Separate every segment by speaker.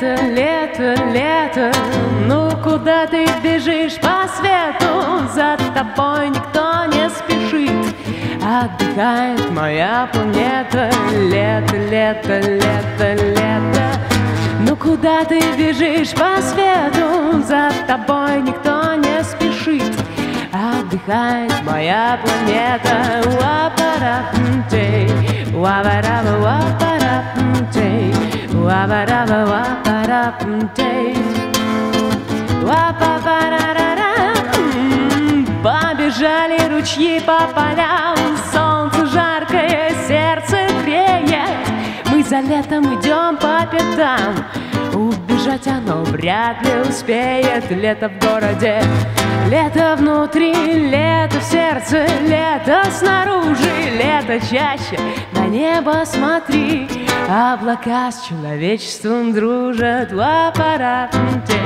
Speaker 1: лето, лето, лето. Ну куда ты бежишь по свету? За тобой никто не спешит. Отдыхает моя планета. Лето, лето, лето, лето. Ну куда ты бежишь по свету? За тобой никто не спешит. Отдыхает моя планета Побежали ручьи по полям. Солнце жаркое, сердце греет. Мы за летом идем по пятам Убежать оно вряд ли успеет. Лето в городе, лето внутри Лето в сердце, лето снаружи Лето чаще, на небо смотри Облака с человечеством дружат. Уапарапнтей,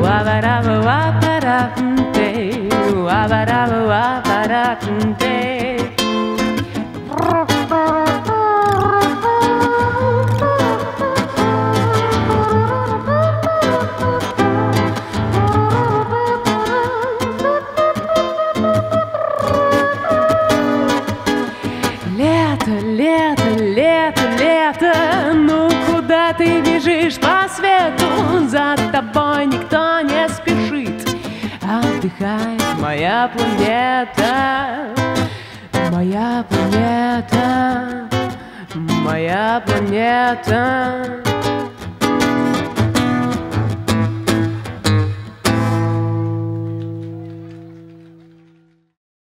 Speaker 1: уапараба, уапарапнтей Уапараба, Лето, лето, лето, лето. Ну куда ты бежишь по свету? За тобой никто не спешит. Отдыхает моя планета. Моя планета. Моя планета